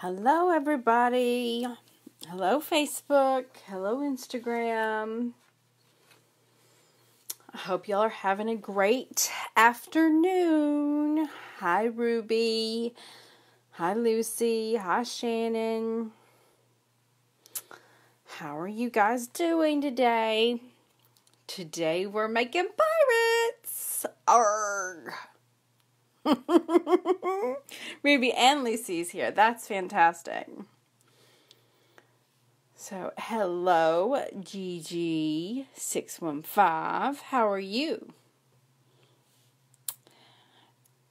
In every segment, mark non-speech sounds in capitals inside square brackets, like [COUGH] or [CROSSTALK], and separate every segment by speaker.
Speaker 1: Hello, everybody. Hello, Facebook. Hello, Instagram. I hope y'all are having a great afternoon. Hi, Ruby. Hi, Lucy. Hi, Shannon. How are you guys doing today? Today we're making pirates. Arrgh. [LAUGHS] Ruby and Lucy's here. That's fantastic. So, hello, GG615. How are you?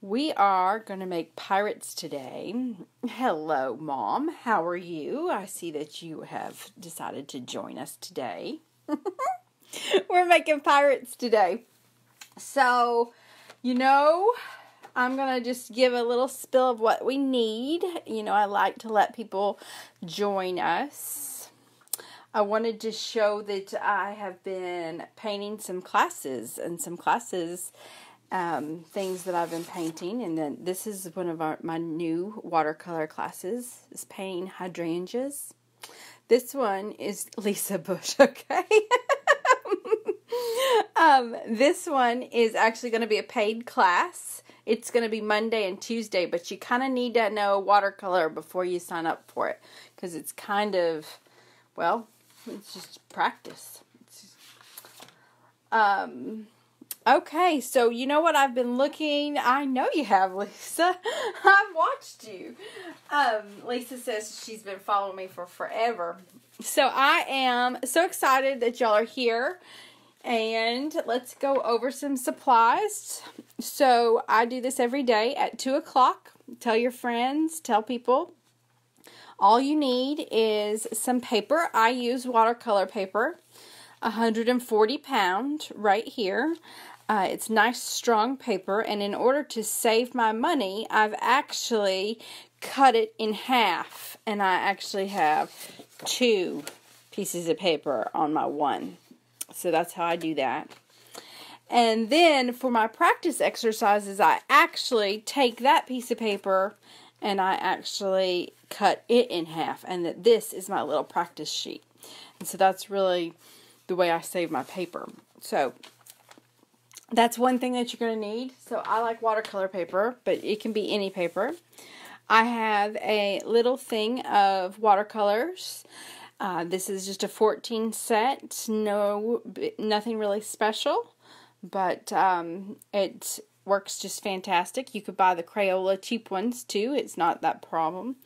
Speaker 1: We are going to make pirates today. Hello, Mom. How are you? I see that you have decided to join us today. [LAUGHS] We're making pirates today. So, you know, I'm going to just give a little spill of what we need. You know, I like to let people join us. I wanted to show that I have been painting some classes and some classes um, things that I've been painting. And then this is one of our, my new watercolor classes, is painting hydrangeas. This one is Lisa Bush, [LAUGHS] okay? Um, this one is actually going to be a paid class. It's going to be Monday and Tuesday, but you kind of need to know watercolor before you sign up for it because it's kind of, well, it's just practice. It's, um, okay, so you know what I've been looking. I know you have, Lisa. [LAUGHS] I've watched you. Um, Lisa says she's been following me for forever. So I am so excited that y'all are here and let's go over some supplies. So I do this every day at 2 o'clock. Tell your friends, tell people. All you need is some paper. I use watercolor paper, 140 pound right here. Uh, it's nice strong paper and in order to save my money I've actually cut it in half and I actually have two pieces of paper on my one. So that's how I do that. And then for my practice exercises, I actually take that piece of paper and I actually cut it in half. And that this is my little practice sheet. And so that's really the way I save my paper. So that's one thing that you're going to need. So I like watercolor paper, but it can be any paper. I have a little thing of watercolors uh, this is just a 14 set, no, nothing really special, but um, it works just fantastic. You could buy the Crayola cheap ones too, it's not that problem.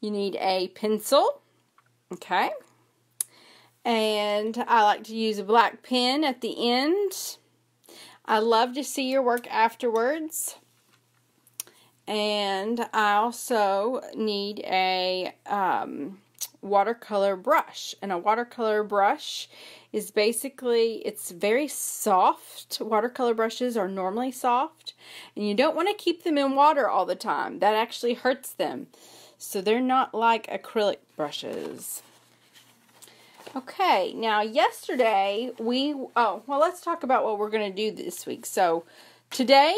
Speaker 1: You need a pencil, okay, and I like to use a black pen at the end. I love to see your work afterwards. And I also need a um, watercolor brush. And a watercolor brush is basically, it's very soft. Watercolor brushes are normally soft. And you don't want to keep them in water all the time. That actually hurts them. So they're not like acrylic brushes. Okay, now yesterday we, oh, well, let's talk about what we're going to do this week. So today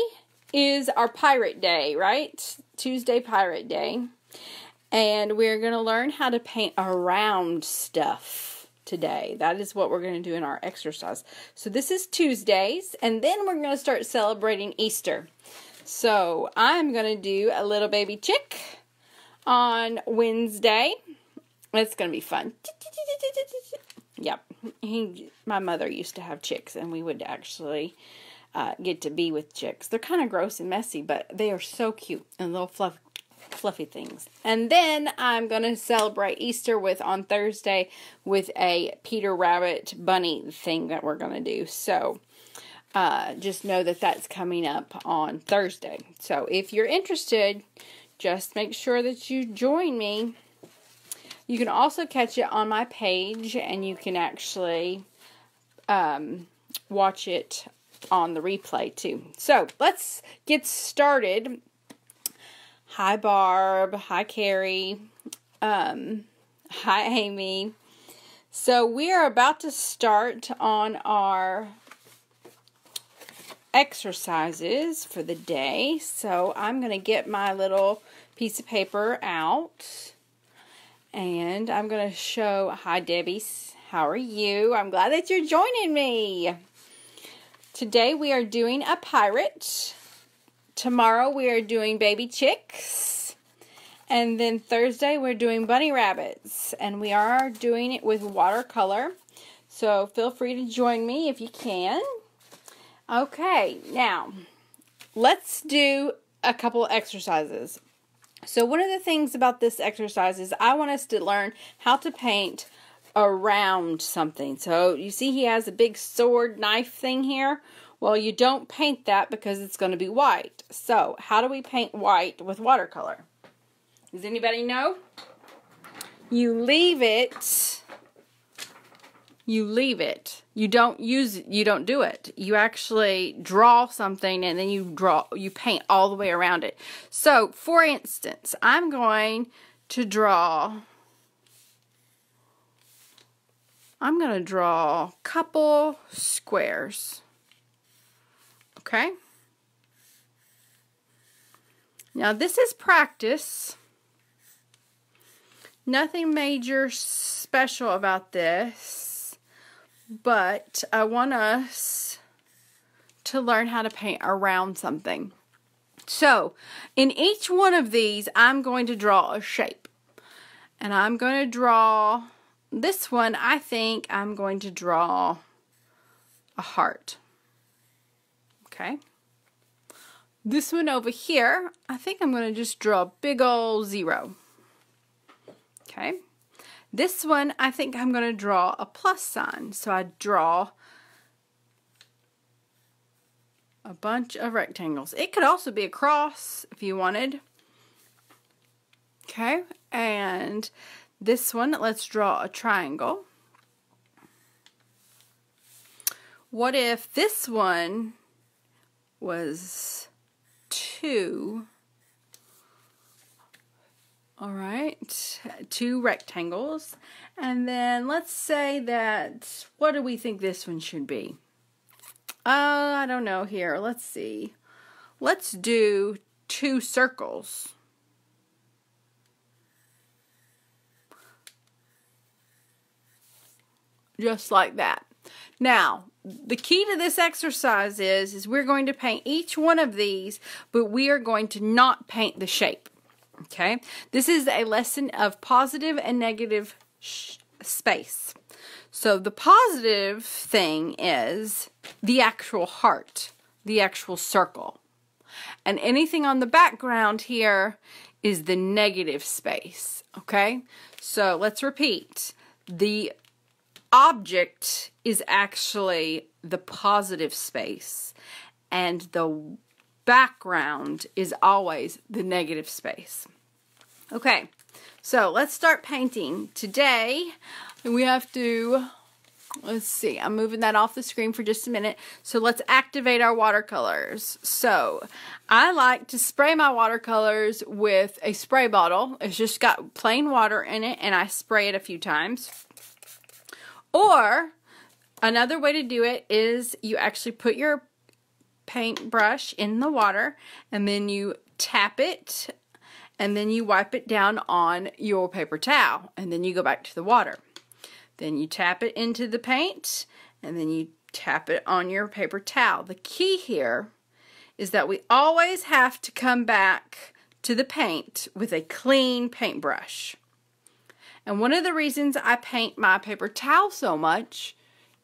Speaker 1: is our pirate day, right? Tuesday pirate day and we're going to learn how to paint around stuff today. That is what we're going to do in our exercise. So this is Tuesdays, and then we're going to start celebrating Easter. So I'm going to do a little baby chick on Wednesday. It's going to be fun. Yep. He, my mother used to have chicks, and we would actually uh, get to be with chicks. They're kind of gross and messy, but they are so cute and little fluffy fluffy things. And then I'm going to celebrate Easter with on Thursday with a Peter Rabbit bunny thing that we're going to do. So uh, just know that that's coming up on Thursday. So if you're interested, just make sure that you join me. You can also catch it on my page and you can actually um, watch it on the replay too. So let's get started Hi, Barb. Hi, Carrie. Um, hi, Amy. So, we are about to start on our exercises for the day. So, I'm going to get my little piece of paper out. And I'm going to show, hi Debbie, how are you? I'm glad that you're joining me. Today we are doing a pirate. Tomorrow we are doing baby chicks. And then Thursday we're doing bunny rabbits. And we are doing it with watercolor. So feel free to join me if you can. Okay, now let's do a couple exercises. So one of the things about this exercise is I want us to learn how to paint around something. So you see he has a big sword knife thing here. Well, you don't paint that because it's going to be white. So how do we paint white with watercolor? Does anybody know? You leave it you leave it. You don't use it, you don't do it. You actually draw something and then you draw you paint all the way around it. So, for instance, I'm going to draw I'm going to draw a couple squares. Okay? Now, this is practice. Nothing major special about this but I want us to learn how to paint around something. So, in each one of these, I'm going to draw a shape. And I'm going to draw this one, I think I'm going to draw a heart. Okay. This one over here, I think I'm going to just draw a big old zero. Okay. This one, I think I'm going to draw a plus sign. So I draw a bunch of rectangles. It could also be a cross if you wanted. Okay, and this one, let's draw a triangle. What if this one was two all right, two rectangles. And then let's say that, what do we think this one should be? Uh, I don't know here. Let's see. Let's do two circles. Just like that. Now, the key to this exercise is, is we're going to paint each one of these, but we are going to not paint the shape. Okay, this is a lesson of positive and negative space. So the positive thing is the actual heart, the actual circle. And anything on the background here is the negative space. Okay, so let's repeat. The object is actually the positive space, and the background is always the negative space. Okay, so let's start painting. Today, we have to, let's see, I'm moving that off the screen for just a minute. So let's activate our watercolors. So I like to spray my watercolors with a spray bottle. It's just got plain water in it and I spray it a few times. Or another way to do it is you actually put your paintbrush in the water and then you tap it and then you wipe it down on your paper towel and then you go back to the water. Then you tap it into the paint and then you tap it on your paper towel. The key here is that we always have to come back to the paint with a clean paintbrush. And one of the reasons I paint my paper towel so much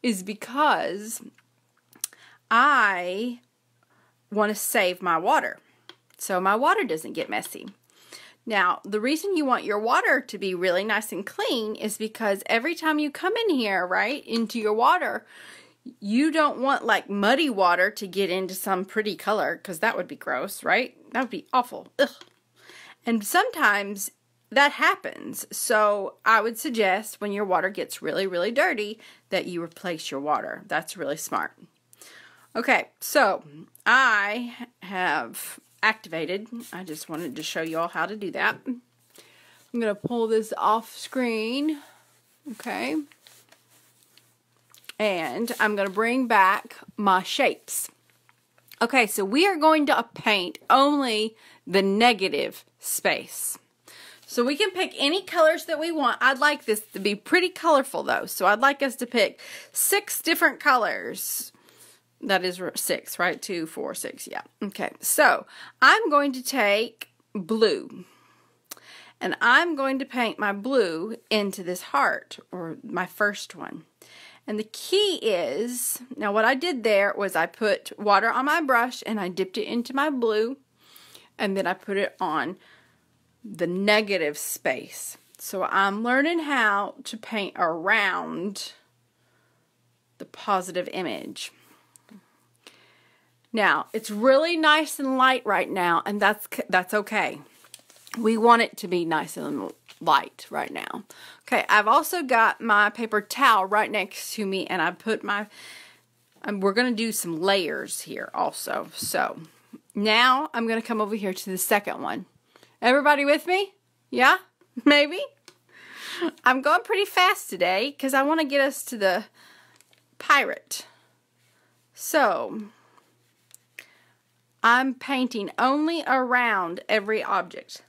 Speaker 1: is because I want to save my water so my water doesn't get messy. Now, the reason you want your water to be really nice and clean is because every time you come in here, right, into your water, you don't want like muddy water to get into some pretty color because that would be gross, right? That would be awful. Ugh. And sometimes that happens. So I would suggest when your water gets really, really dirty that you replace your water. That's really smart. Okay, so I have activated. I just wanted to show you all how to do that. I'm going to pull this off screen. Okay. And I'm going to bring back my shapes. Okay, so we are going to paint only the negative space. So we can pick any colors that we want. I'd like this to be pretty colorful though. So I'd like us to pick six different colors. That is six, right? Two, four, six. Yeah. Okay. So I'm going to take blue. And I'm going to paint my blue into this heart, or my first one. And the key is, now what I did there was I put water on my brush and I dipped it into my blue. And then I put it on the negative space. So I'm learning how to paint around the positive image. Now, it's really nice and light right now, and that's that's okay. We want it to be nice and light right now. Okay, I've also got my paper towel right next to me, and I put my, we're going to do some layers here also. So, now I'm going to come over here to the second one. Everybody with me? Yeah? [LAUGHS] Maybe? I'm going pretty fast today because I want to get us to the pirate. So, I'm painting only around every object.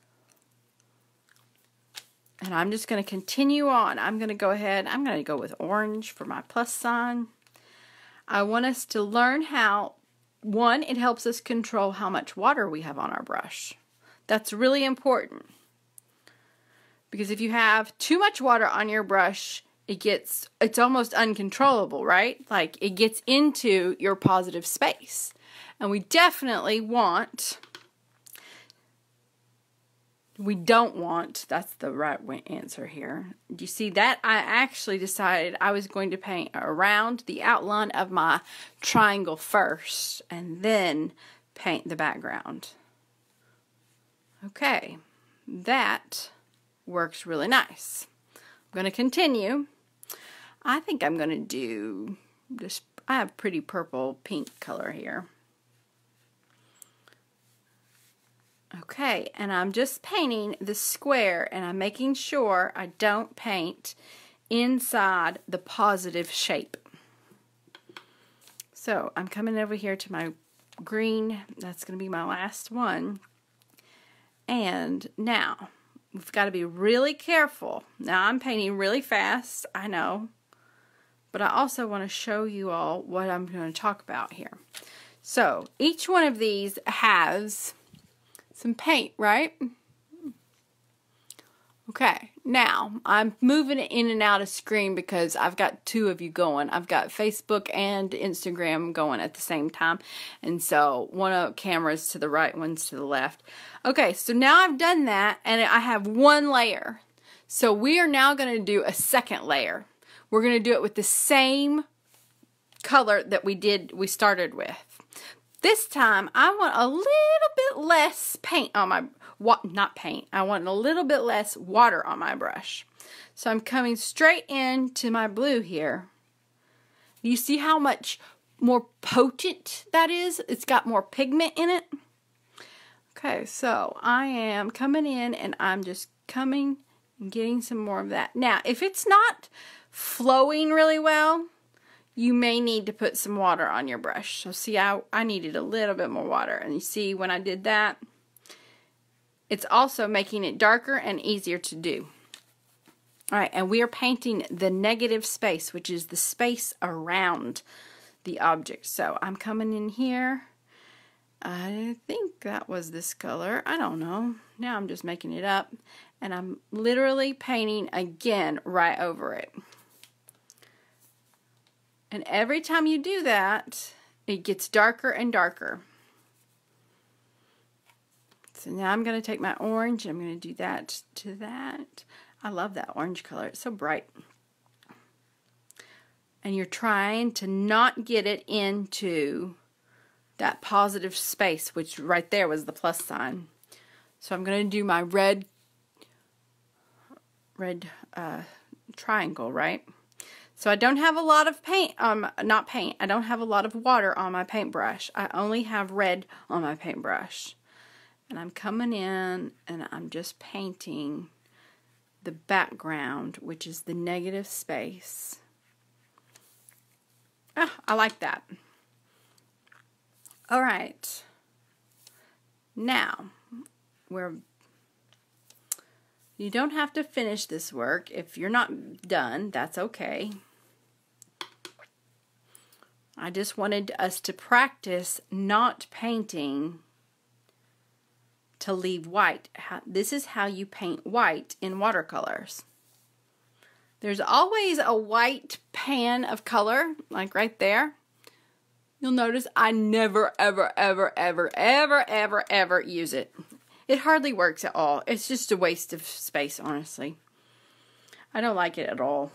Speaker 1: And I'm just going to continue on. I'm going to go ahead, I'm going to go with orange for my plus sign. I want us to learn how, one, it helps us control how much water we have on our brush. That's really important. Because if you have too much water on your brush, it gets, it's almost uncontrollable, right? Like it gets into your positive space. And we definitely want we don't want, that's the right answer here. Do you see that? I actually decided I was going to paint around the outline of my triangle first and then paint the background. Okay, that works really nice. I'm going to continue. I think I'm going to do this, I have pretty purple pink color here. Okay, and I'm just painting the square and I'm making sure I don't paint inside the positive shape. So I'm coming over here to my green, that's going to be my last one. And now, we've got to be really careful. Now I'm painting really fast, I know, but I also want to show you all what I'm going to talk about here. So each one of these has some paint, right? Okay, now I'm moving in and out of screen because I've got two of you going. I've got Facebook and Instagram going at the same time. And so one of cameras to the right, one's to the left. Okay, so now I've done that and I have one layer. So we are now going to do a second layer. We're going to do it with the same color that we did, we started with. This time, I want a little bit less paint on my, what, not paint, I want a little bit less water on my brush. So I'm coming straight into my blue here. You see how much more potent that is? It's got more pigment in it. Okay, so I am coming in and I'm just coming and getting some more of that. Now, if it's not flowing really well, you may need to put some water on your brush. So see, I, I needed a little bit more water. And you see when I did that, it's also making it darker and easier to do. All right, and we are painting the negative space, which is the space around the object. So I'm coming in here. I think that was this color. I don't know. Now I'm just making it up. And I'm literally painting again right over it. And every time you do that, it gets darker and darker. So now I'm going to take my orange I'm going to do that to that. I love that orange color. It's so bright. And you're trying to not get it into that positive space, which right there was the plus sign. So I'm going to do my red, red uh, triangle, right? So I don't have a lot of paint, um, not paint, I don't have a lot of water on my paintbrush. I only have red on my paintbrush. And I'm coming in and I'm just painting the background, which is the negative space. Ah, I like that. All right. Now, we're You don't have to finish this work. If you're not done, that's okay. I just wanted us to practice not painting to leave white. This is how you paint white in watercolors. There's always a white pan of color, like right there. You'll notice I never, ever, ever, ever, ever, ever, ever use it. It hardly works at all. It's just a waste of space, honestly. I don't like it at all.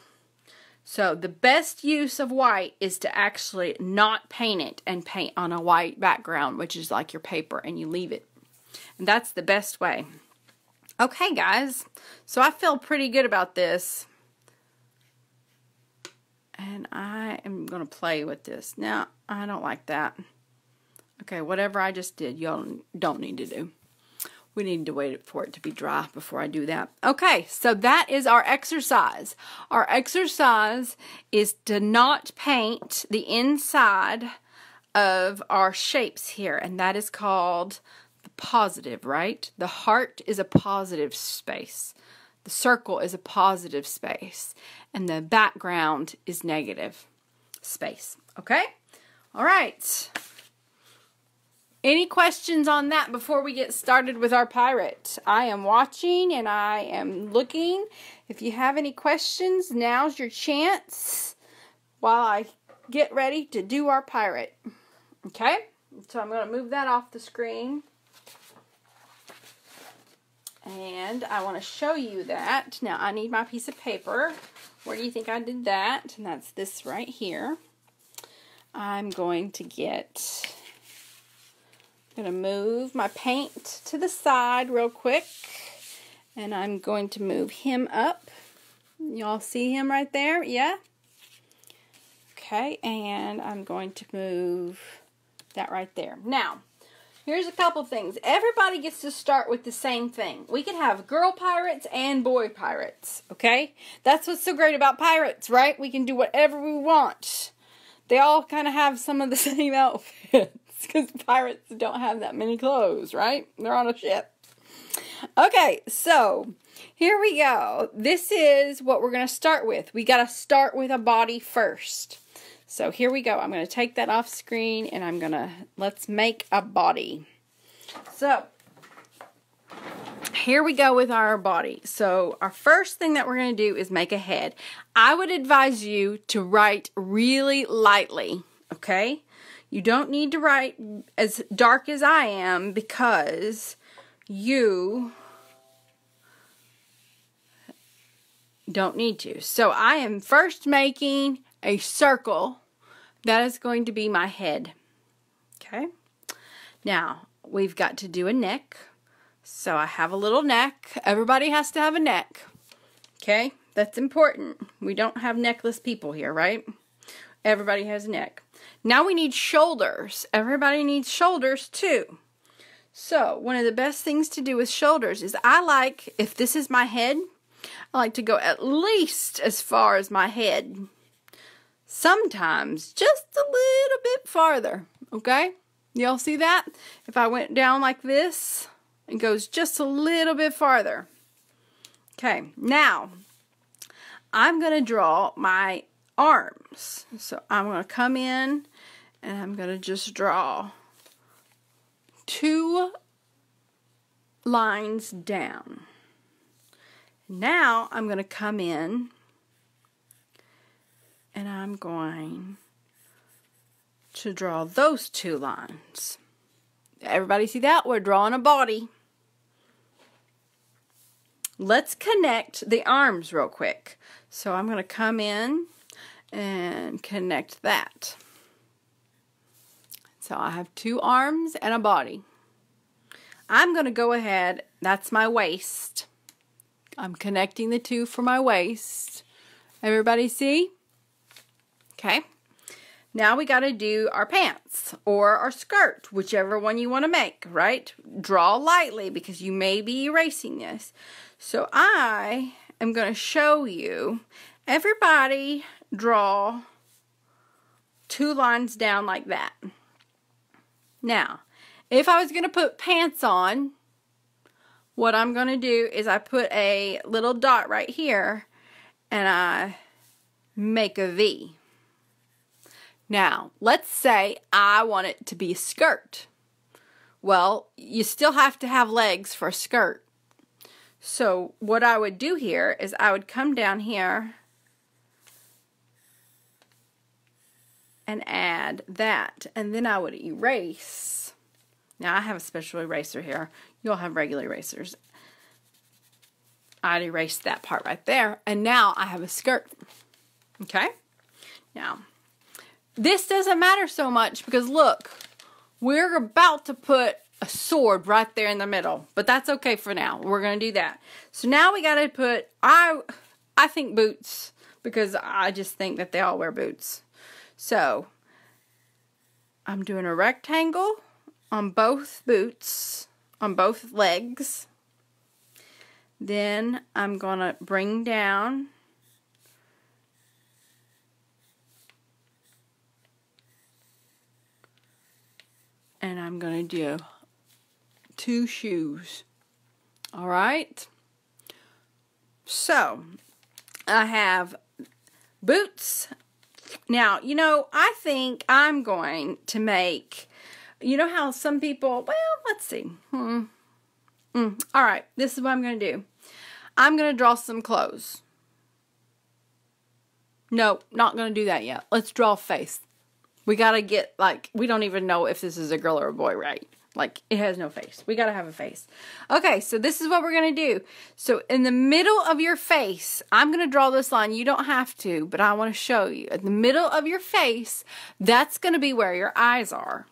Speaker 1: So the best use of white is to actually not paint it and paint on a white background, which is like your paper, and you leave it. And that's the best way. Okay, guys. So I feel pretty good about this. And I am going to play with this. Now, I don't like that. Okay, whatever I just did, y'all don't need to do. We need to wait for it to be dry before I do that. Okay, so that is our exercise. Our exercise is to not paint the inside of our shapes here, and that is called positive, right? The heart is a positive space. The circle is a positive space, and the background is negative space. Okay? All right. Any questions on that before we get started with our pirate? I am watching and I am looking. If you have any questions, now's your chance while I get ready to do our pirate. Okay? So I'm going to move that off the screen. And I want to show you that. Now I need my piece of paper. Where do you think I did that? And that's this right here. I'm going to get I'm going to move my paint to the side real quick. And I'm going to move him up. Y'all see him right there? Yeah? Okay, and I'm going to move that right there. Now, here's a couple things. Everybody gets to start with the same thing. We can have girl pirates and boy pirates, okay? That's what's so great about pirates, right? We can do whatever we want. They all kind of have some of the [LAUGHS] same outfits because pirates don't have that many clothes, right? They're on a ship. Okay, so here we go. This is what we're going to start with. We got to start with a body first. So here we go. I'm going to take that off screen and I'm going to, let's make a body. So here we go with our body. So our first thing that we're going to do is make a head. I would advise you to write really lightly, okay? You don't need to write as dark as I am because you don't need to. So I am first making a circle. That is going to be my head. Okay. Now, we've got to do a neck. So I have a little neck. Everybody has to have a neck. Okay? That's important. We don't have neckless people here, right? Everybody has a neck. Now we need shoulders. Everybody needs shoulders too. So, one of the best things to do with shoulders is I like, if this is my head, I like to go at least as far as my head. Sometimes just a little bit farther, okay? Y'all see that? If I went down like this, it goes just a little bit farther. Okay, now I'm going to draw my arms. So I'm going to come in and I'm going to just draw two lines down. Now I'm going to come in and I'm going to draw those two lines. Everybody see that? We're drawing a body. Let's connect the arms real quick. So I'm going to come in and connect that. So I have two arms and a body. I'm going to go ahead, that's my waist. I'm connecting the two for my waist. Everybody see? Okay. Now we got to do our pants or our skirt, whichever one you want to make, right? Draw lightly because you may be erasing this. So I am going to show you. Everybody draw two lines down like that. Now, if I was going to put pants on, what I'm going to do is I put a little dot right here and I make a V. Now, let's say I want it to be a skirt. Well, you still have to have legs for a skirt. So what I would do here is I would come down here and add that. And then I would erase. Now I have a special eraser here. You'll have regular erasers. I'd erase that part right there. And now I have a skirt. Okay? Now, this doesn't matter so much because look, we're about to put a sword right there in the middle. But that's okay for now. We're going to do that. So now we got to put, I, I think boots because I just think that they all wear boots. So, I'm doing a rectangle on both boots, on both legs. Then I'm going to bring down and I'm going to do two shoes. All right. So, I have boots now, you know, I think I'm going to make, you know how some people, well, let's see. Hmm. Mm, all right, this is what I'm going to do. I'm going to draw some clothes. No, not going to do that yet. Let's draw a face. We got to get, like, we don't even know if this is a girl or a boy, right? Like, it has no face. We got to have a face. Okay, so this is what we're to do. So, in the middle of your face, I'm to draw this line. You don't have to, but I want to show you. In the middle of your face, that's to be where your eyes are.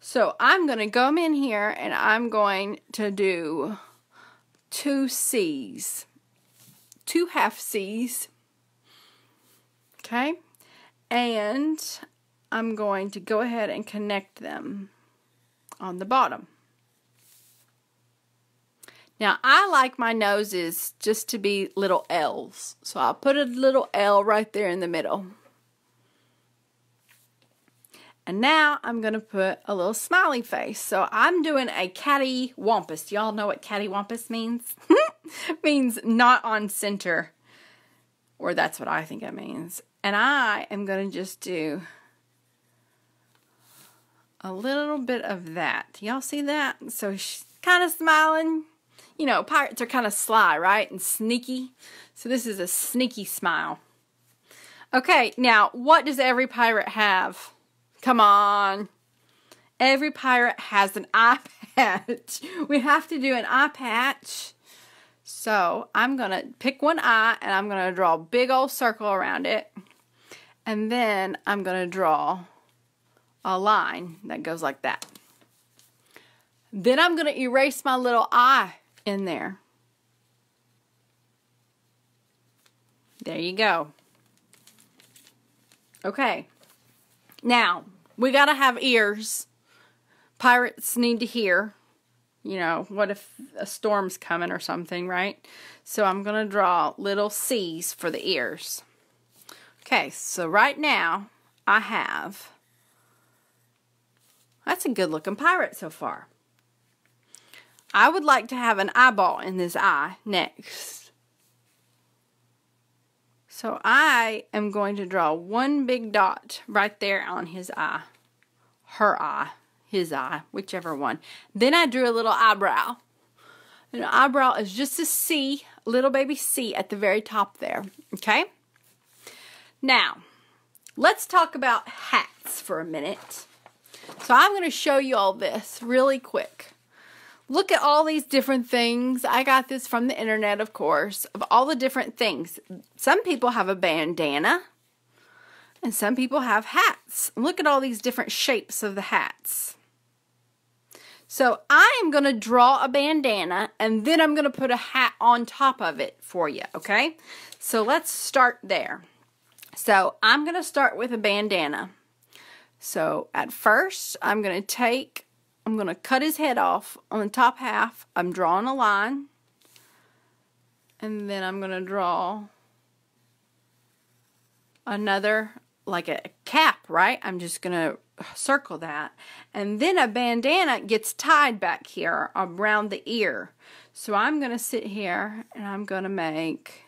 Speaker 1: So, I'm to come in here and I'm going to do two C's. Two half C's. Okay? And I'm going to go ahead and connect them on the bottom. Now, I like my noses just to be little L's. So I'll put a little L right there in the middle. And now I'm going to put a little smiley face. So I'm doing a catty wampus. Y'all know what catty wampus means? [LAUGHS] means not on center. Or that's what I think it means. And I am going to just do a little bit of that. Y'all see that? So she's kind of smiling. You know, pirates are kind of sly, right? And sneaky. So this is a sneaky smile. Okay, now what does every pirate have? Come on. Every pirate has an [LAUGHS] eye patch. We have to do an eye patch. So I'm going to pick one eye and I'm going to draw a big old circle around it. And then I'm going to draw a line that goes like that. Then I'm going to erase my little eye in there. There you go. Okay. Now, we got to have ears. Pirates need to hear. You know, what if a storm's coming or something, right? So I'm going to draw little C's for the ears. Okay, so right now I have that's a good looking pirate so far. I would like to have an eyeball in this eye next. So I am going to draw one big dot right there on his eye. Her eye. His eye. Whichever one. Then I drew a little eyebrow. An eyebrow is just a C, little baby C at the very top there. Okay? Now, let's talk about hats for a minute. So I'm going to show you all this really quick. Look at all these different things. I got this from the internet, of course, of all the different things. Some people have a bandana, and some people have hats. Look at all these different shapes of the hats. So I am going to draw a bandana, and then I'm going to put a hat on top of it for you, okay? So let's start there. So I'm going to start with a bandana. So at first, I'm going to take, I'm going to cut his head off on the top half. I'm drawing a line. And then I'm going to draw another, like a cap, right? I'm just going to circle that. And then a bandana gets tied back here around the ear. So I'm going to sit here and I'm going to make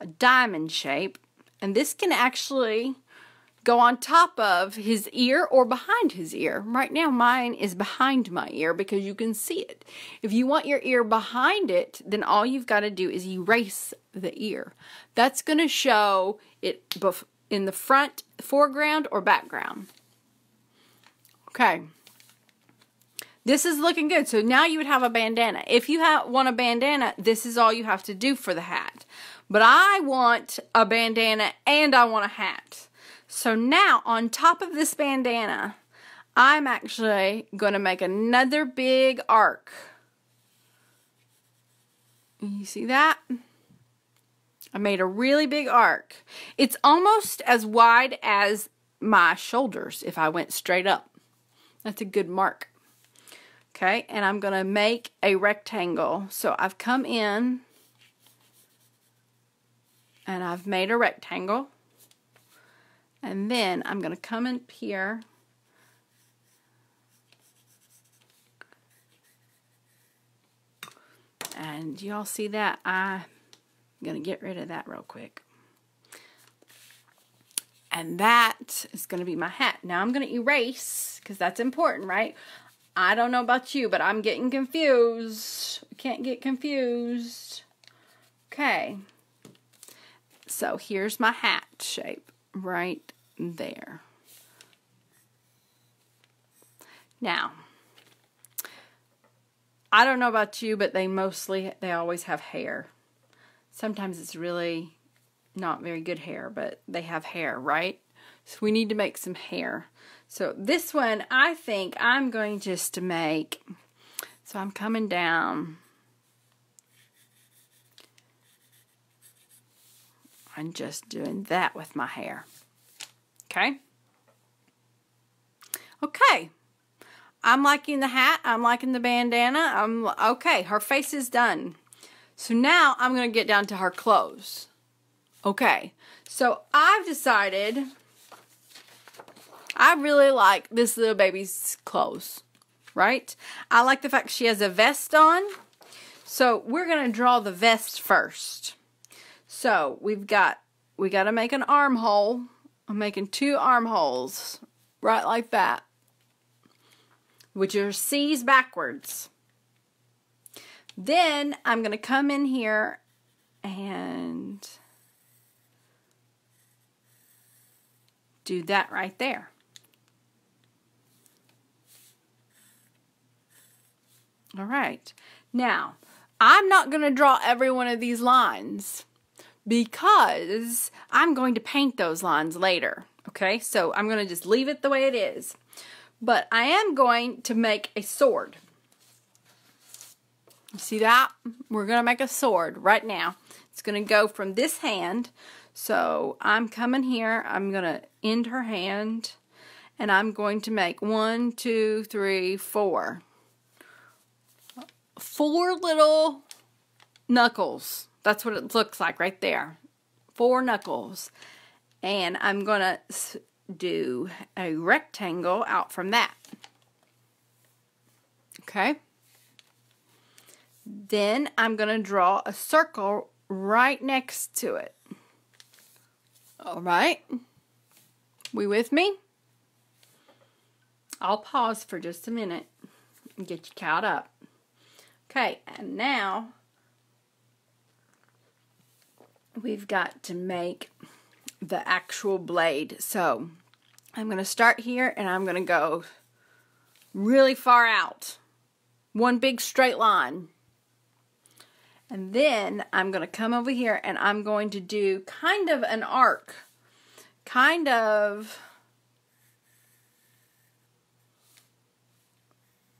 Speaker 1: a diamond shape. And this can actually go on top of his ear or behind his ear. Right now mine is behind my ear because you can see it. If you want your ear behind it, then all you've got to do is erase the ear. That's going to show it in the front, foreground, or background. Okay. This is looking good. So now you would have a bandana. If you have, want a bandana, this is all you have to do for the hat. But I want a bandana and I want a hat. So now on top of this bandana, I'm actually going to make another big arc. You see that? I made a really big arc. It's almost as wide as my shoulders if I went straight up. That's a good mark. Okay, and I'm going to make a rectangle. So I've come in and I've made a rectangle. And then I'm going to come in here. And y'all see that? I'm going to get rid of that real quick. And that is going to be my hat. Now I'm going to erase because that's important right? I don't know about you but I'm getting confused. Can't get confused. Okay. So here's my hat shape right there. Now, I don't know about you, but they mostly, they always have hair. Sometimes it's really not very good hair, but they have hair, right? So we need to make some hair. So this one, I think I'm going just to make, so I'm coming down. I'm just doing that with my hair. Okay? Okay. I'm liking the hat. I'm liking the bandana. I'm okay. Her face is done. So now I'm going to get down to her clothes. Okay. So I've decided I really like this little baby's clothes, right? I like the fact she has a vest on. So we're going to draw the vest first. So we've got, we got to make an armhole I'm making two armholes, right like that, which are C's backwards. Then I'm going to come in here and do that right there. All right. Now, I'm not going to draw every one of these lines because I'm going to paint those lines later. Okay, so I'm going to just leave it the way it is. But I am going to make a sword. See that? We're going to make a sword right now. It's going to go from this hand. So I'm coming here. I'm going to end her hand. And I'm going to make one, two, three, four. Four little knuckles. That's what it looks like right there. Four knuckles. And I'm going to do a rectangle out from that. Okay. Then I'm going to draw a circle right next to it. All right. We with me? I'll pause for just a minute and get you caught up. Okay, and now we've got to make the actual blade. So I'm going to start here and I'm going to go really far out. One big straight line. And then I'm going to come over here and I'm going to do kind of an arc. Kind of...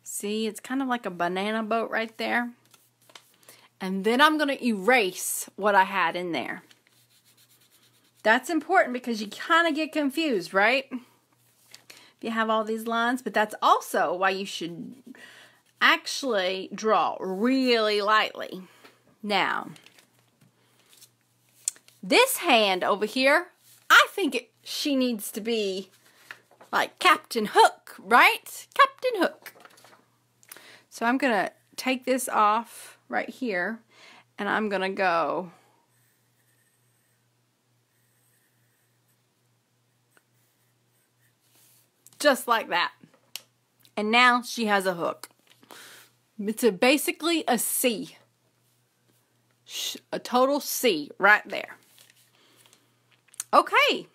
Speaker 1: See, it's kind of like a banana boat right there. And then I'm going to erase what I had in there. That's important because you kind of get confused, right? If you have all these lines, but that's also why you should actually draw really lightly. Now, this hand over here, I think it, she needs to be like Captain Hook, right? Captain Hook. So I'm going to take this off right here. And I'm going to go just like that. And now she has a hook. It's a, basically a C. A total C right there. Okay.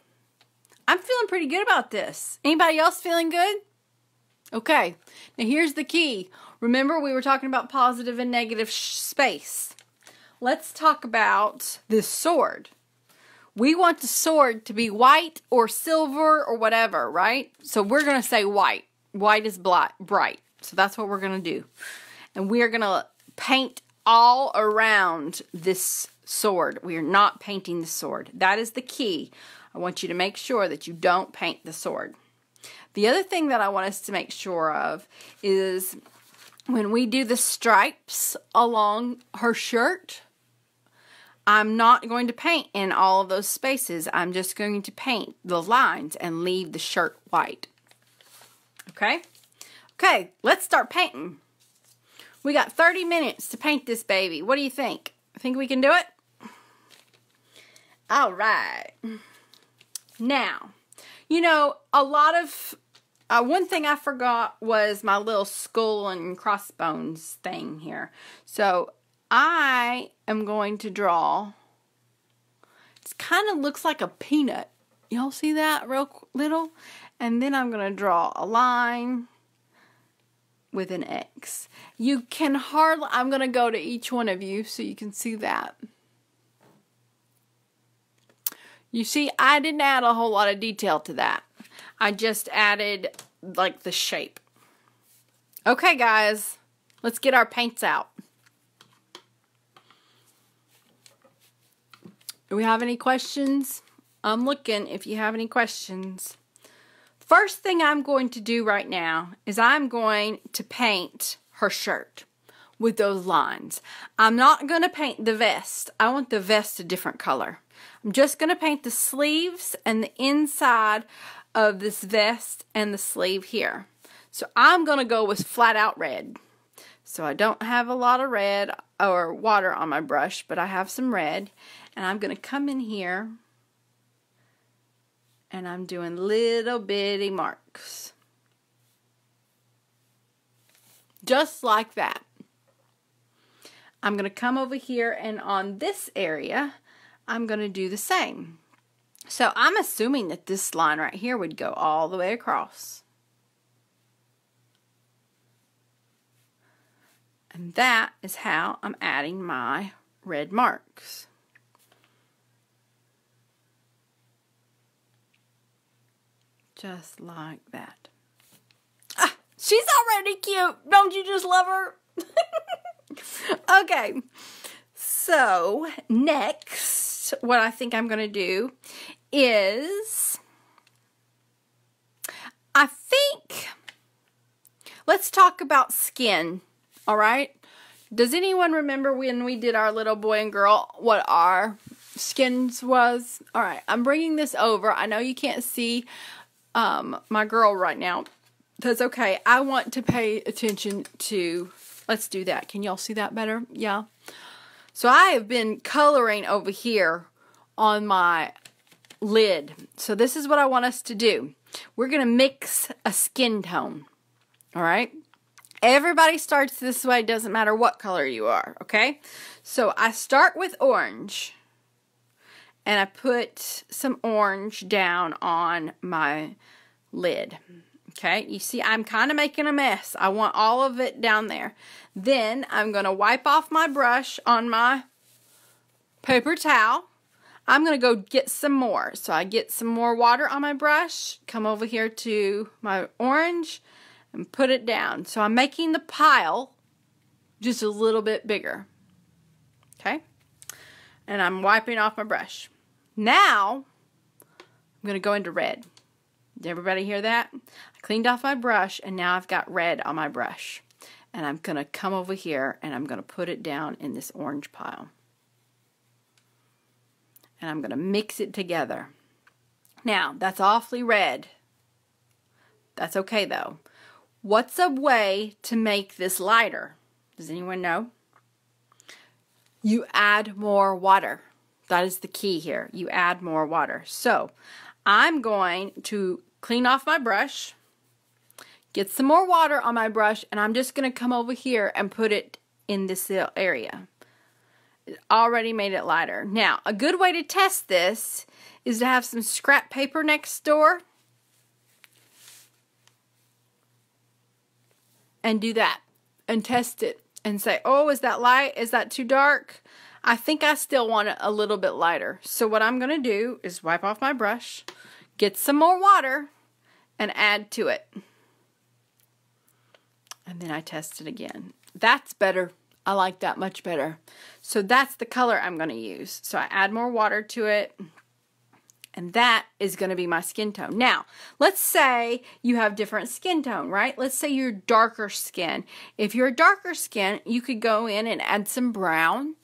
Speaker 1: I'm feeling pretty good about this. Anybody else feeling good? Okay. Now here's the key. Remember we were talking about positive and negative space. Let's talk about this sword. We want the sword to be white or silver or whatever, right? So we're going to say white. White is bright. So that's what we're going to do. And we are going to paint all around this sword. We are not painting the sword. That is the key. I want you to make sure that you don't paint the sword. The other thing that I want us to make sure of is when we do the stripes along her shirt, I'm not going to paint in all of those spaces. I'm just going to paint the lines and leave the shirt white. Okay? Okay, let's start painting. We got 30 minutes to paint this baby. What do you think? Think we can do it? All right. Now, you know, a lot of uh, one thing I forgot was my little skull and crossbones thing here. So I am going to draw. It kind of looks like a peanut. Y'all see that real little? And then I'm going to draw a line with an X. You can hardly, I'm going to go to each one of you so you can see that. You see, I didn't add a whole lot of detail to that. I just added like the shape. Okay, guys, let's get our paints out. Do we have any questions? I'm looking if you have any questions. First thing I'm going to do right now is I'm going to paint her shirt with those lines. I'm not going to paint the vest. I want the vest a different color. I'm just going to paint the sleeves and the inside of this vest and the sleeve here. So I'm going to go with flat out red. So I don't have a lot of red or water on my brush, but I have some red. And I'm going to come in here and I'm doing little bitty marks. Just like that. I'm going to come over here and on this area, I'm going to do the same. So I'm assuming that this line right here would go all the way across. And that is how I'm adding my red marks. Just like that. Ah, she's already cute. Don't you just love her? [LAUGHS] okay. So, next, what I think I'm going to do is I think let's talk about skin. All right? Does anyone remember when we did our little boy and girl what our skins was? All right, I'm bringing this over. I know you can't see um, my girl right now. That's okay. I want to pay attention to. Let's do that. Can y'all see that better? Yeah. So I have been coloring over here on my lid. So this is what I want us to do. We're going to mix a skin tone. All right? Everybody starts this way. Doesn't matter what color you are. Okay? So I start with orange. And I put some orange down on my lid. Okay, you see I'm kind of making a mess. I want all of it down there. Then I'm going to wipe off my brush on my paper towel. I'm going to go get some more. So I get some more water on my brush, come over here to my orange, and put it down. So I'm making the pile just a little bit bigger. Okay? And I'm wiping off my brush. Now, I'm going to go into red. Did everybody hear that? I cleaned off my brush and now I've got red on my brush. And I'm going to come over here and I'm going to put it down in this orange pile. And I'm going to mix it together. Now, that's awfully red. That's okay though. What's a way to make this lighter? Does anyone know? you add more water. That is the key here. You add more water. So I'm going to clean off my brush, get some more water on my brush, and I'm just going to come over here and put it in this little area. Already made it lighter. Now, a good way to test this is to have some scrap paper next door and do that and test it and say, oh, is that light? Is that too dark? I think I still want it a little bit lighter. So what I'm going to do is wipe off my brush, get some more water, and add to it. And then I test it again. That's better. I like that much better. So that's the color I'm going to use. So I add more water to it, and that is going to be my skin tone. Now, let's say you have different skin tone, right? Let's say you're darker skin. If you're darker skin, you could go in and add some brown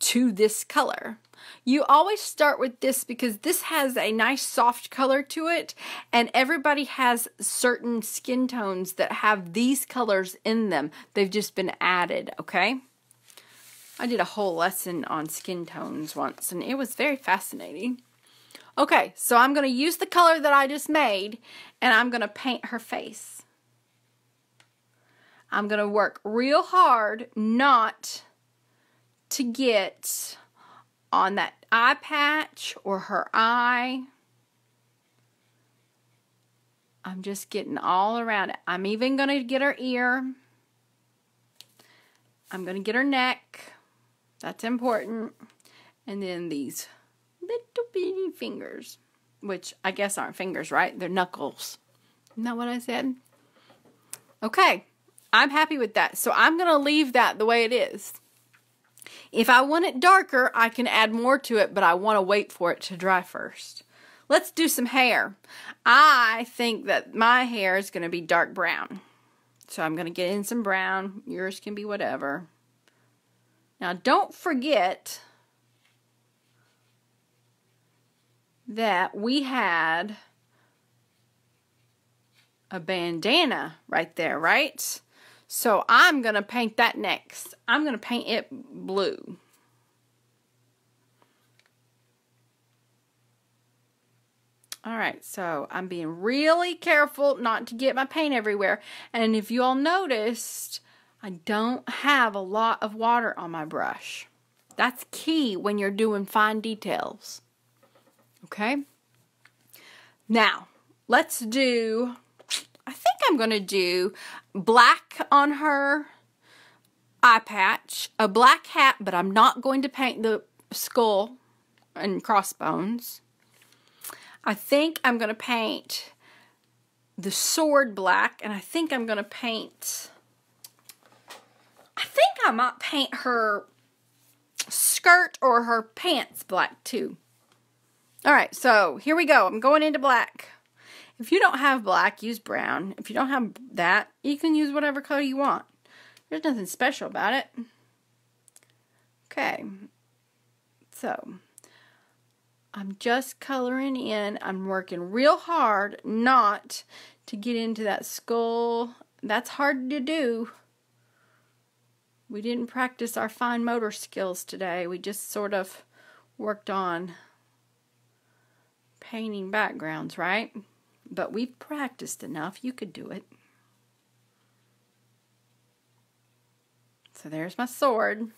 Speaker 1: to this color. You always start with this because this has a nice soft color to it and everybody has certain skin tones that have these colors in them. They've just been added, okay? I did a whole lesson on skin tones once and it was very fascinating. Okay, so I'm going to use the color that I just made and I'm going to paint her face. I'm going to work real hard not to get on that eye patch or her eye. I'm just getting all around it. I'm even going to get her ear. I'm going to get her neck. That's important. And then these little bitty fingers, which I guess aren't fingers, right? They're knuckles. Isn't that what I said? Okay, I'm happy with that. So I'm going to leave that the way it is. If I want it darker, I can add more to it, but I want to wait for it to dry first. Let's do some hair. I think that my hair is going to be dark brown. So I'm going to get in some brown. Yours can be whatever. Now don't forget that we had a bandana right there, right? So I'm going to paint that next. I'm going to paint it blue. All right, so I'm being really careful not to get my paint everywhere. And if you all noticed, I don't have a lot of water on my brush. That's key when you're doing fine details. Okay? Now, let's do, I think I'm going to do black on her eye patch, a black hat, but I'm not going to paint the skull and crossbones. I think I'm going to paint the sword black, and I think I'm going to paint, I think I might paint her skirt or her pants black too. All right, so here we go. I'm going into black. If you don't have black, use brown. If you don't have that, you can use whatever color you want. There's nothing special about it. Okay, so I'm just coloring in. I'm working real hard not to get into that skull. That's hard to do. We didn't practice our fine motor skills today. We just sort of worked on painting backgrounds, right? But we've practiced enough. You could do it. So there's my sword.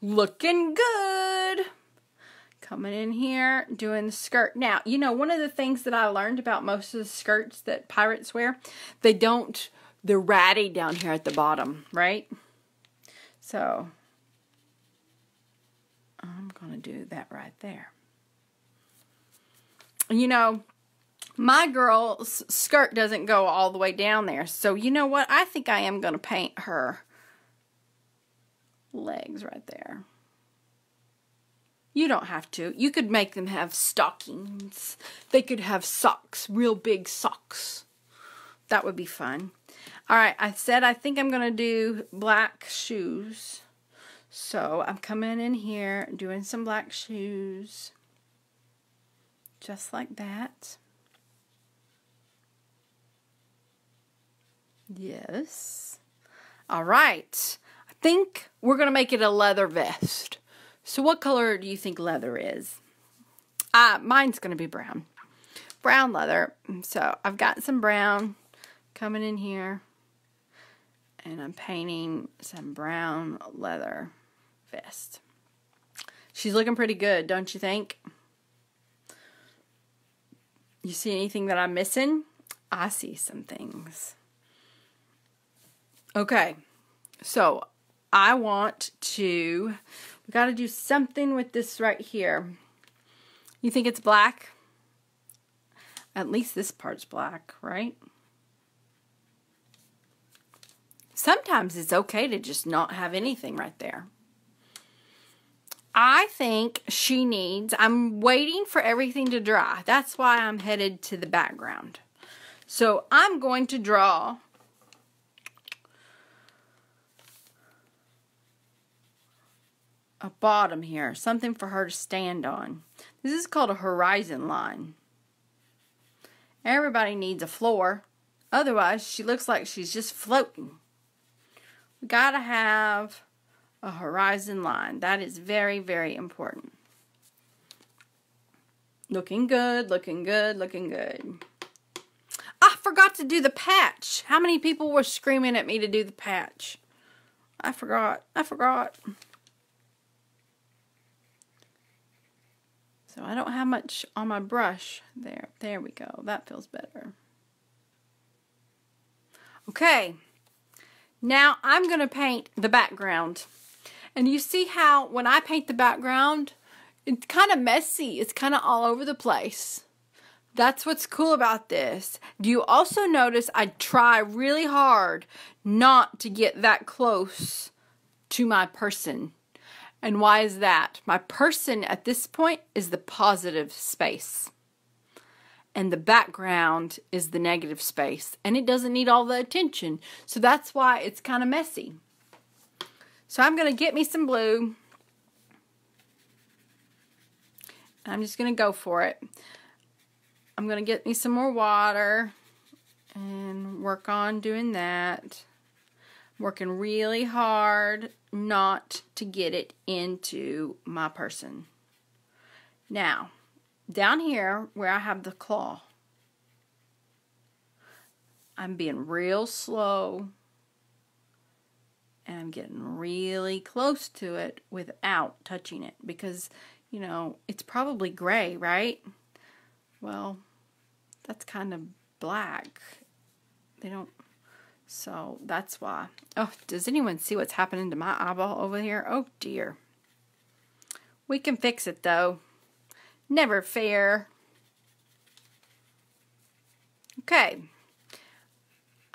Speaker 1: Looking good. Coming in here, doing the skirt. Now, you know, one of the things that I learned about most of the skirts that pirates wear, they don't, they're ratty down here at the bottom, right? So, I'm going to do that right there you know, my girl's skirt doesn't go all the way down there. So, you know what? I think I am going to paint her legs right there. You don't have to. You could make them have stockings. They could have socks, real big socks. That would be fun. All right, I said I think I'm going to do black shoes. So I'm coming in here, doing some black shoes just like that. Yes. All right. I think we're going to make it a leather vest. So what color do you think leather is? Uh, mine's going to be brown. Brown leather. So I've got some brown coming in here. And I'm painting some brown leather vest. She's looking pretty good, don't you think? You see anything that I'm missing? I see some things. Okay, so I want to, we got to do something with this right here. You think it's black? At least this part's black, right? Sometimes it's okay to just not have anything right there. I think she needs, I'm waiting for everything to dry. That's why I'm headed to the background. So I'm going to draw a bottom here, something for her to stand on. This is called a horizon line. Everybody needs a floor. Otherwise, she looks like she's just floating. We gotta have a horizon line. That is very, very important. Looking good, looking good, looking good. I forgot to do the patch. How many people were screaming at me to do the patch? I forgot. I forgot. So I don't have much on my brush there. There we go. That feels better. Okay. Now I'm going to paint the background. And you see how when I paint the background, it's kind of messy. It's kind of all over the place. That's what's cool about this. Do you also notice I try really hard not to get that close to my person? And why is that? My person at this point is the positive space. And the background is the negative space. And it doesn't need all the attention. So that's why it's kind of messy. So I'm going to get me some blue. I'm just going to go for it. I'm going to get me some more water and work on doing that. Working really hard not to get it into my person. Now, down here where I have the claw, I'm being real slow and I'm getting really close to it without touching it because, you know, it's probably gray, right? Well, that's kind of black. They don't, so that's why. Oh, does anyone see what's happening to my eyeball over here? Oh dear. We can fix it though. Never fair. Okay.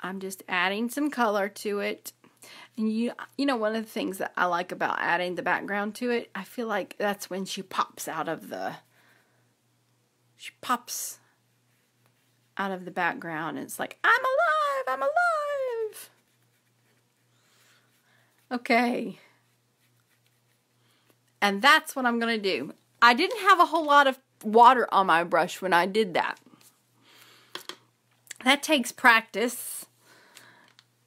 Speaker 1: I'm just adding some color to it. And you you know one of the things that I like about adding the background to it, I feel like that's when she pops out of the she pops out of the background and it's like I'm alive, I'm alive. Okay. And that's what I'm going to do. I didn't have a whole lot of water on my brush when I did that. That takes practice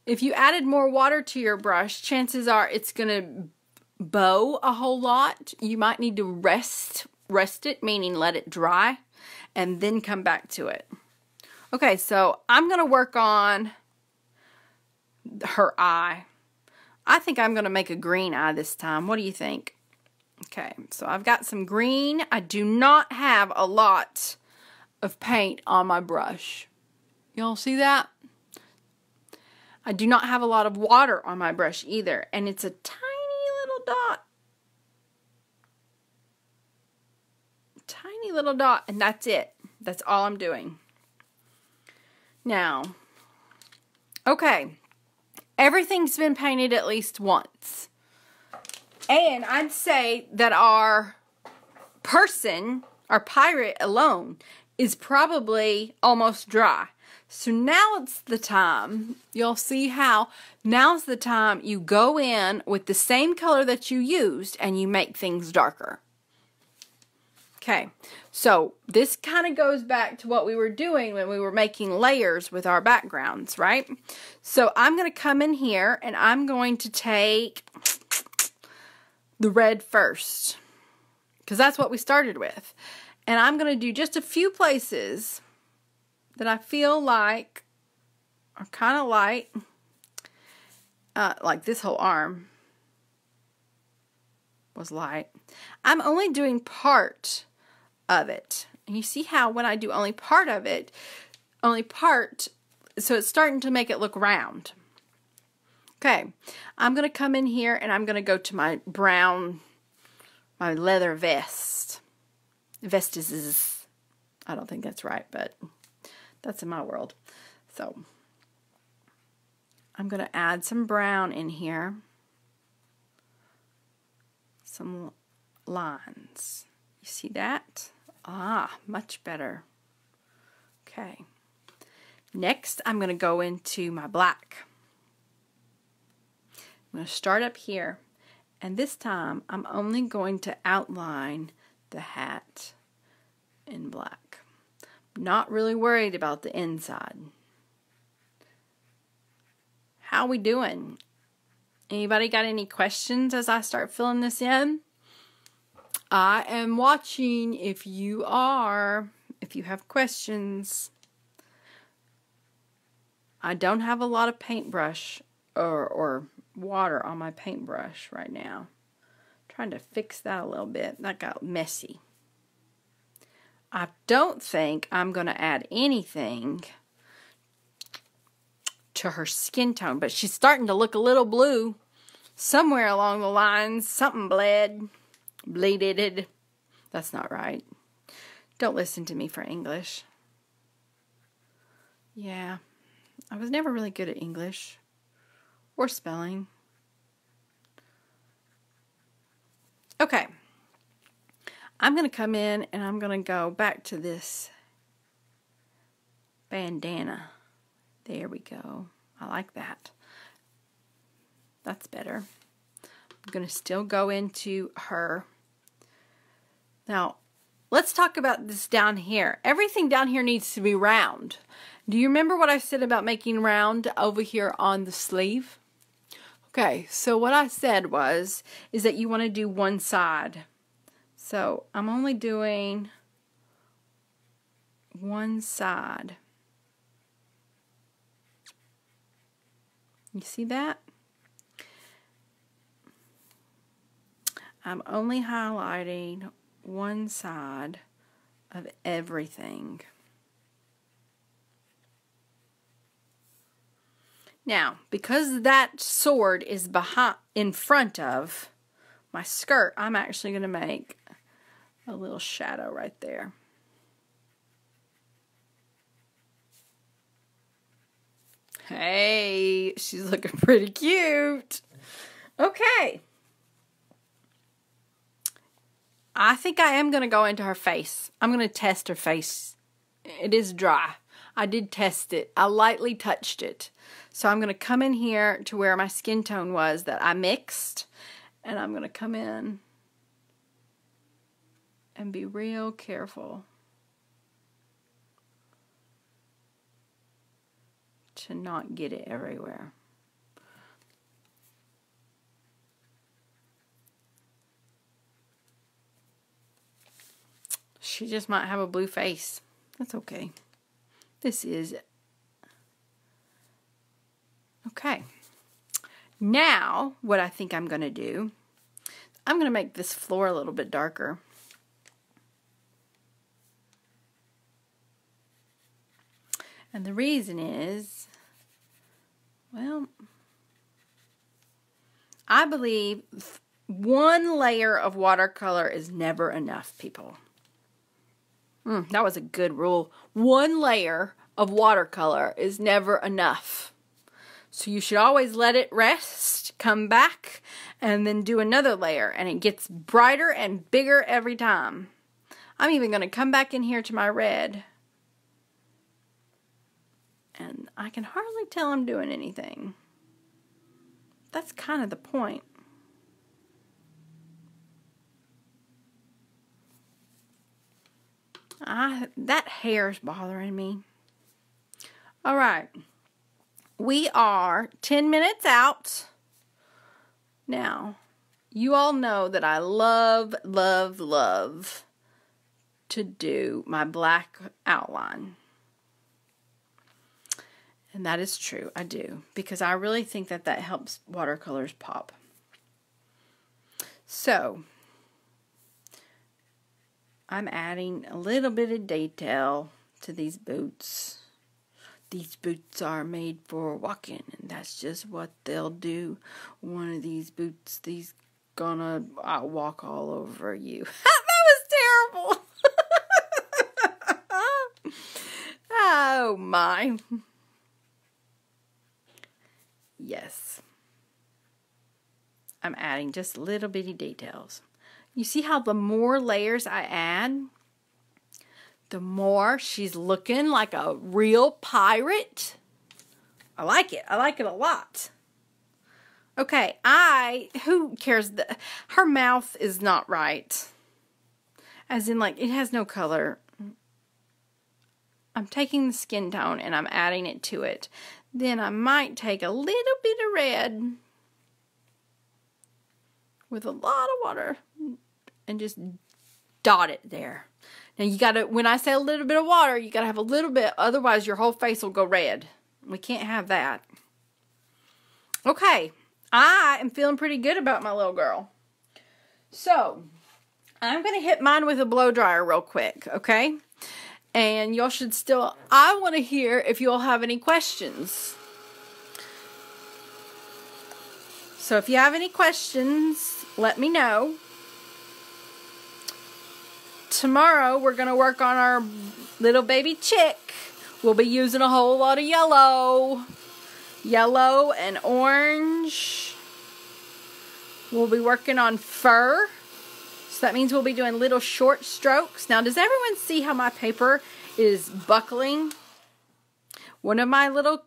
Speaker 1: if you added more water to your brush, chances are it's going to bow a whole lot. You might need to rest, rest it, meaning let it dry, and then come back to it. Okay, so I'm going to work on her eye. I think I'm going to make a green eye this time. What do you think? Okay, so I've got some green. I do not have a lot of paint on my brush. Y'all see that? I do not have a lot of water on my brush either, and it's a tiny little dot. Tiny little dot, and that's it. That's all I'm doing. Now, okay, everything's been painted at least once. And I'd say that our person, our pirate alone, is probably almost dry. So now it's the time, you'll see how now's the time you go in with the same color that you used and you make things darker. Okay, so this kind of goes back to what we were doing when we were making layers with our backgrounds, right? So I'm going to come in here and I'm going to take the red first because that's what we started with. And I'm going to do just a few places that I feel like are kind of light, uh, like this whole arm was light. I'm only doing part of it. And you see how when I do only part of it, only part, so it's starting to make it look round. Okay, I'm going to come in here and I'm going to go to my brown, my leather vest. Vest is, I don't think that's right, but that's in my world. So, I'm going to add some brown in here. Some lines. You see that? Ah, much better. Okay. Next, I'm going to go into my black. I'm going to start up here. And this time, I'm only going to outline the hat in black. Not really worried about the inside. How we doing? Anybody got any questions as I start filling this in? I am watching if you are, if you have questions. I don't have a lot of paintbrush or, or water on my paintbrush right now. I'm trying to fix that a little bit. That got messy. I don't think I'm going to add anything to her skin tone, but she's starting to look a little blue. Somewhere along the lines, something bled bleeded. That's not right. Don't listen to me for English. Yeah, I was never really good at English or spelling. Okay, I'm going to come in and I'm going to go back to this bandana. There we go. I like that. That's better. I'm going to still go into her. Now, let's talk about this down here. Everything down here needs to be round. Do you remember what I said about making round over here on the sleeve? Okay, so what I said was, is that you want to do one side. So I'm only doing one side. You see that? I'm only highlighting one side of everything. Now, because that sword is behind in front of my skirt, I'm actually going to make a little shadow right there. Hey, she's looking pretty cute. Okay. I think I am going to go into her face. I'm going to test her face. It is dry. I did test it. I lightly touched it. So I'm going to come in here to where my skin tone was that I mixed. And I'm going to come in and be real careful to not get it everywhere. She just might have a blue face. That's okay. This is okay. Now, what I think I'm going to do, I'm going to make this floor a little bit darker. And the reason is, well, I believe one layer of watercolor is never enough, people. Mm, that was a good rule. One layer of watercolor is never enough. So you should always let it rest, come back, and then do another layer. And it gets brighter and bigger every time. I'm even going to come back in here to my red. And I can hardly tell I'm doing anything. That's kind of the point. I that hair's bothering me. All right. We are 10 minutes out. Now, you all know that I love, love, love to do my black outline. And that is true. I do. Because I really think that that helps watercolors pop. So, I'm adding a little bit of detail to these boots. These boots are made for walking, and that's just what they'll do. One of these boots, these gonna uh, walk all over you. [LAUGHS] that was terrible. [LAUGHS] oh my. Yes. I'm adding just little bitty details. You see how the more layers I add, the more she's looking like a real pirate. I like it. I like it a lot. Okay, I who cares the her mouth is not right. As in like it has no color. I'm taking the skin tone and I'm adding it to it. Then I might take a little bit of red with a lot of water and just dot it there. Now you gotta, when I say a little bit of water, you gotta have a little bit, otherwise your whole face will go red. We can't have that. Okay, I am feeling pretty good about my little girl. So, I'm gonna hit mine with a blow dryer real quick, okay? And y'all should still, I want to hear if you all have any questions. So if you have any questions, let me know. Tomorrow we're going to work on our little baby chick. We'll be using a whole lot of yellow. Yellow and orange. We'll be working on fur. So that means we'll be doing little short strokes. Now, does everyone see how my paper is buckling? One of my little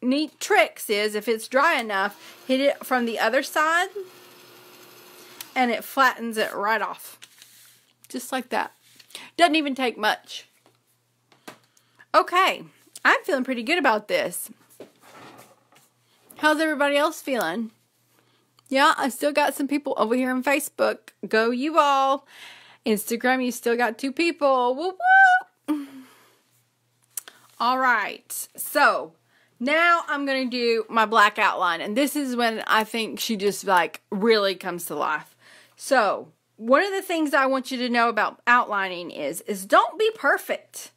Speaker 1: neat tricks is if it's dry enough, hit it from the other side and it flattens it right off. Just like that. Doesn't even take much. Okay, I'm feeling pretty good about this. How's everybody else feeling? Yeah, I still got some people over here on Facebook. Go you all. Instagram, you still got two people. Whoop whoop. All right. So, now I'm going to do my black outline. And this is when I think she just like really comes to life. So, one of the things I want you to know about outlining is is don't be perfect.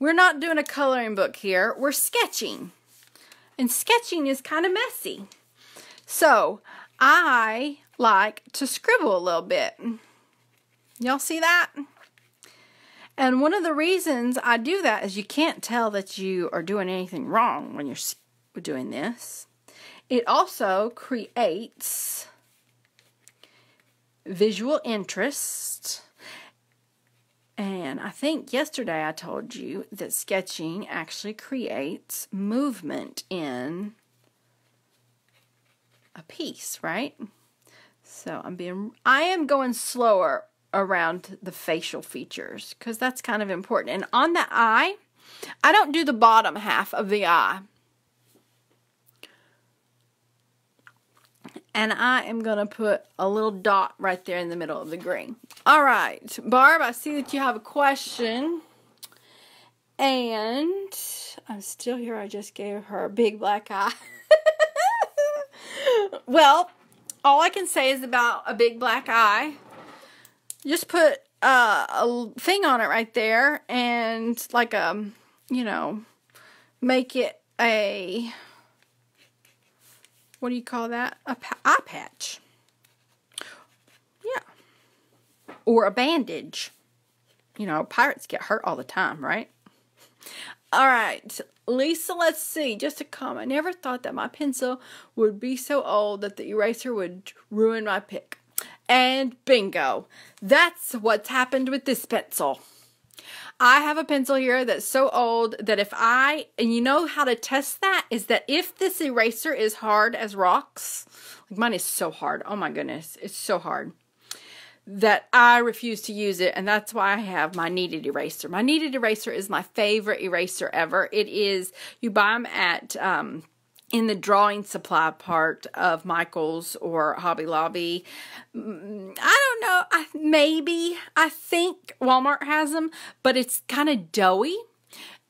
Speaker 1: We're not doing a coloring book here. We're sketching. And sketching is kind of messy. So, I like to scribble a little bit. Y'all see that? And one of the reasons I do that is you can't tell that you are doing anything wrong when you're doing this. It also creates visual interest. And I think yesterday I told you that sketching actually creates movement in a piece, right? So I'm being, I am going slower around the facial features because that's kind of important. And on the eye, I don't do the bottom half of the eye. And I am going to put a little dot right there in the middle of the green. All right, Barb, I see that you have a question. And I'm still here. I just gave her a big black eye. [LAUGHS] well, all I can say is about a big black eye. Just put uh, a thing on it right there and like um, you know, make it a, what do you call that? A eye patch. Yeah. Or a bandage. You know, pirates get hurt all the time, right? All right, Lisa, let's see. Just a comment. I never thought that my pencil would be so old that the eraser would ruin my pick. And bingo. That's what's happened with this pencil. I have a pencil here that's so old that if I, and you know how to test that is that if this eraser is hard as rocks, like mine is so hard. Oh my goodness, it's so hard. that I refuse to use it, and that's why I have my kneaded eraser. My kneaded eraser is my favorite eraser ever. It is, you buy them at, um, in the drawing supply part of Michael's or Hobby Lobby. Mm, I don't know. I, maybe. I think Walmart has them, but it's kind of doughy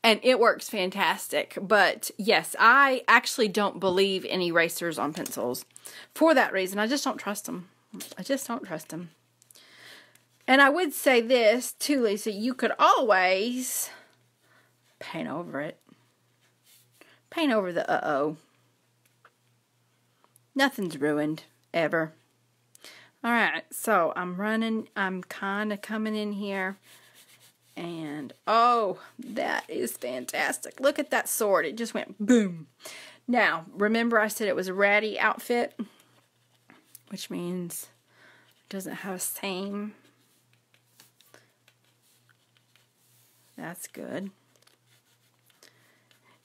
Speaker 1: and it works fantastic. But yes, I actually don't believe in erasers on pencils for that reason. I just don't trust them. I just don't trust them. And I would say this too, Lisa, you could always paint over it. Paint over the uh-oh. Nothing's ruined, ever. Alright, so I'm running, I'm kind of coming in here. And, oh, that is fantastic. Look at that sword. It just went boom. Now, remember I said it was a ratty outfit? Which means it doesn't have a same That's good.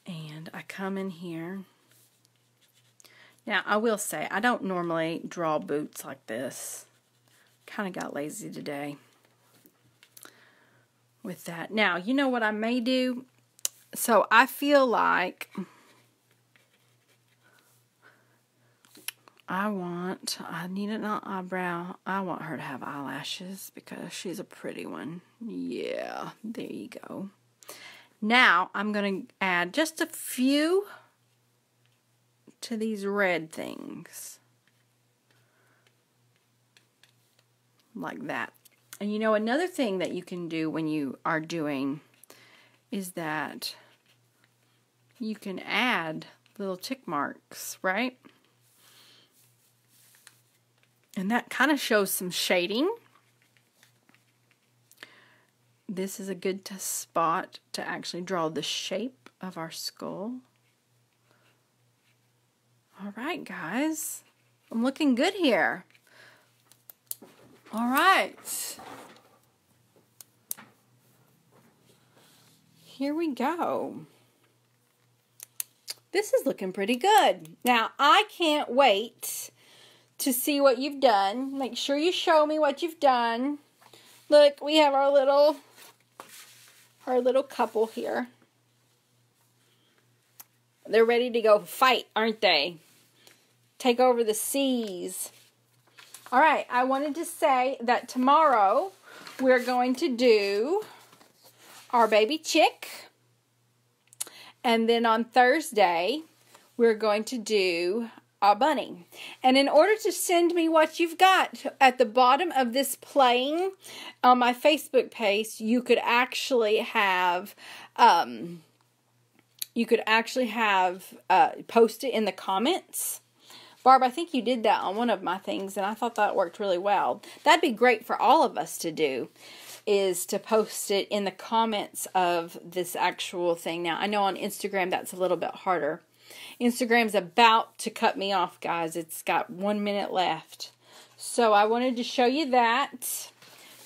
Speaker 1: And I come in here. Now, I will say, I don't normally draw boots like this. Kind of got lazy today with that. Now, you know what I may do? So I feel like I want, I need an eyebrow. I want her to have eyelashes because she's a pretty one. Yeah, there you go. Now I'm going to add just a few to these red things. Like that. And you know, another thing that you can do when you are doing is that you can add little tick marks, right? And that kind of shows some shading. This is a good spot to actually draw the shape of our skull. All right, guys. I'm looking good here. All right. Here we go. This is looking pretty good. Now, I can't wait to see what you've done. Make sure you show me what you've done. Look, we have our little our little couple here. They're ready to go fight, aren't they? Take over the seas. All right, I wanted to say that tomorrow we're going to do our baby chick. And then on Thursday, we're going to do a bunny. And in order to send me what you've got at the bottom of this playing on my Facebook page, you could actually have um, you could actually have uh, post it in the comments. Barb, I think you did that on one of my things, and I thought that worked really well. That'd be great for all of us to do, is to post it in the comments of this actual thing. Now, I know on Instagram that's a little bit harder. Instagram's about to cut me off, guys. It's got one minute left. So I wanted to show you that.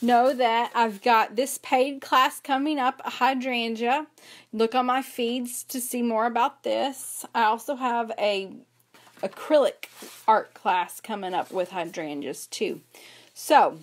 Speaker 1: Know that I've got this paid class coming up, Hydrangea. Look on my feeds to see more about this. I also have a acrylic art class coming up with hydrangeas too. So,